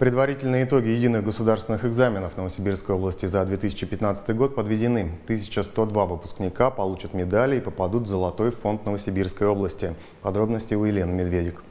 Предварительные итоги единых государственных экзаменов Новосибирской области за 2015 год подведены. 1102 выпускника получат медали и попадут в Золотой фонд Новосибирской области. Подробности у Елены Медведик.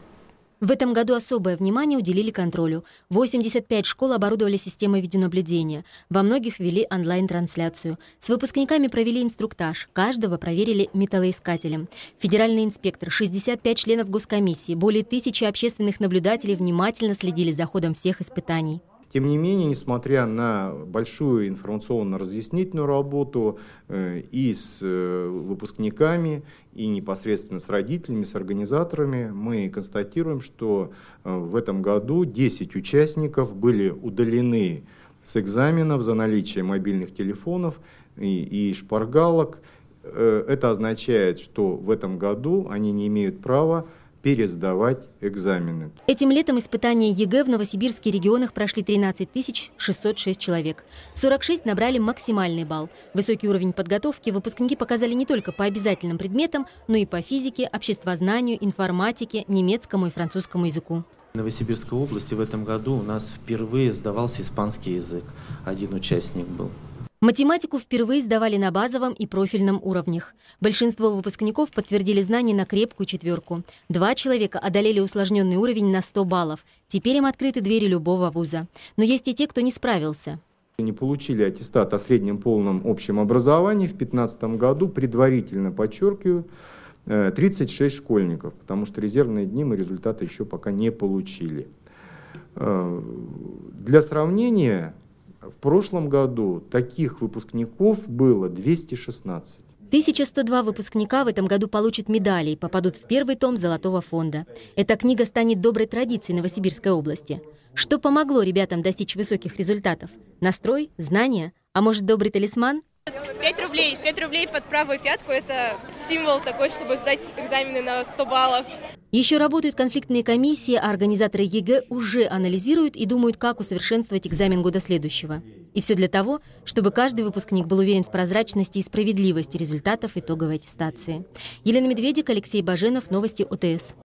В этом году особое внимание уделили контролю. 85 школ оборудовали системой видеонаблюдения. Во многих ввели онлайн-трансляцию. С выпускниками провели инструктаж. Каждого проверили металлоискателем. Федеральный инспектор, 65 членов госкомиссии, более тысячи общественных наблюдателей внимательно следили за ходом всех испытаний. Тем не менее, несмотря на большую информационно-разъяснительную работу э, и с э, выпускниками, и непосредственно с родителями, с организаторами, мы констатируем, что э, в этом году 10 участников были удалены с экзаменов за наличие мобильных телефонов и, и шпаргалок. Это означает, что в этом году они не имеют права пересдавать экзамены. Этим летом испытания ЕГЭ в Новосибирских регионах прошли 13 606 человек. 46 набрали максимальный балл. Высокий уровень подготовки выпускники показали не только по обязательным предметам, но и по физике, обществознанию, информатике, немецкому и французскому языку. В Новосибирской области в этом году у нас впервые сдавался испанский язык. Один участник был. Математику впервые сдавали на базовом и профильном уровнях. Большинство выпускников подтвердили знания на крепкую четверку. Два человека одолели усложненный уровень на 100 баллов. Теперь им открыты двери любого вуза. Но есть и те, кто не справился. Не получили аттестат о среднем полном общем образовании в 2015 году, предварительно подчеркиваю, 36 э, школьников, потому что резервные дни мы результаты еще пока не получили. Э, для сравнения, в прошлом году таких выпускников было 216. 1102 выпускника в этом году получат медали и попадут в первый том Золотого фонда. Эта книга станет доброй традицией Новосибирской области. Что помогло ребятам достичь высоких результатов? Настрой, знания, а может добрый талисман? 5 рублей. 5 рублей под правую пятку – это символ такой, чтобы сдать экзамены на 100 баллов. Еще работают конфликтные комиссии, а организаторы ЕГЭ уже анализируют и думают, как усовершенствовать экзамен года следующего. И все для того, чтобы каждый выпускник был уверен в прозрачности и справедливости результатов итоговой аттестации. Елена Медведик, Алексей Баженов, Новости ОТС.